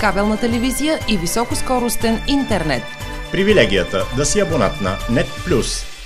кабелна телевизия и високоскоростен интернет. Привилегията да си абонат на NET+.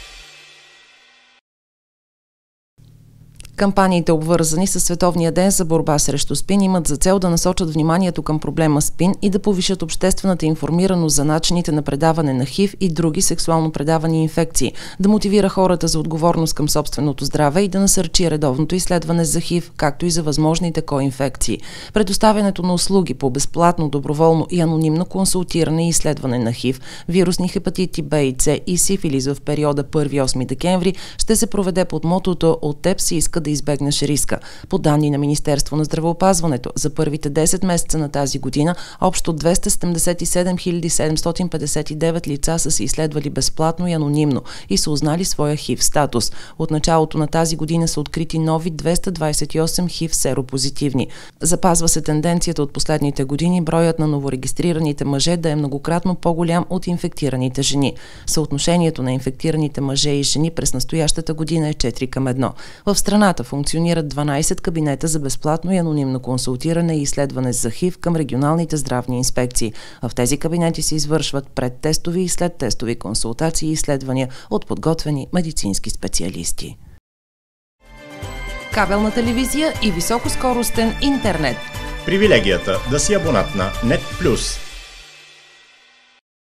Кампаниите, обвързани с Световния ден за борба срещу спин, имат за цел да насочат вниманието към проблема спин и да повишат обществената информираност за начините на предаване на ХИВ и други сексуално предавани инфекции, да мотивира хората за отговорност към собственото здраве и да насърчи редовното изследване за ХИВ, както и за възможните коинфекции. Предоставянето на услуги по безплатно, доброволно и анонимно консултиране и изследване на ХИВ, вирусни хепатити Б и С и сифилис в периода 1-8 декември ще се проведе под мотото «От теб се иска да избегнеш риска. По данни на Министерство на здравеопазването, за първите 10 месеца на тази година общо 277 759 лица са се изследвали безплатно и анонимно и са узнали своя ХИВ статус. От началото на тази година са открити нови 228 ХИВ серопозитивни. Запазва се тенденцията от последните години броят на новорегистрираните мъже да е многократно по-голям от инфектираните жени. Съотношението на инфектираните мъже и жени през настоящата година е 4 към 1. В страната страната функционират 12 кабинета за безплатно и анонимно консултиране и изследване за ХИВ към регионалните здравни инспекции. В тези кабинети се извършват предтестови и след тестови консултации и изследвания от подготвени медицински специалисти. Кабелна телевизия и високоскоростен интернет. Привилегията да си абонат на NET+.